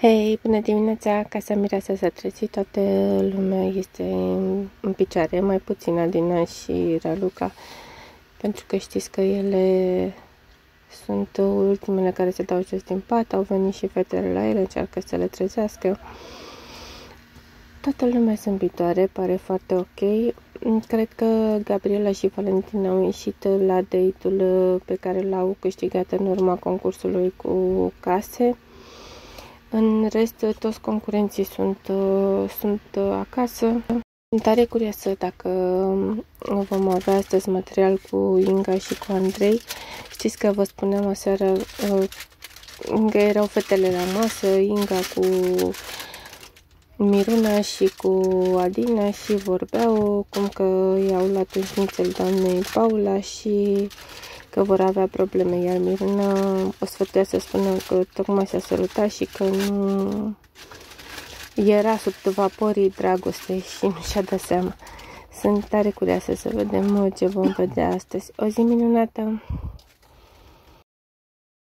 Hei, bună dimineața! Casa Mireasa s-a trezit, toată lumea este în picioare, mai puțin Adina și Raluca, pentru că știți că ele sunt ultimele care se dau jos din pat, au venit și fetele la ele, încearcă să le trezească. Toată lumea sunt picioare, pare foarte ok. Cred că Gabriela și Valentina au ieșit la date-ul pe care l-au câștigat în urma concursului cu case în rest, toți concurenții sunt, uh, sunt uh, acasă. Sunt tare curioasă dacă uh, vom avea astăzi material cu Inga și cu Andrei. Știți că vă spuneam aseară că erau fetele la masă, Inga cu Miruna și cu Adina și vorbeau cum că i-au luat un șnițel doamnei Paula și că vor avea probleme, iar Miruna o sfătuia să spună că tocmai s-a sărutat și că nu era sub vaporii dragostei și nu și-a dat seama. Sunt tare curioasă să vedem ce vom vedea astăzi. O zi minunată!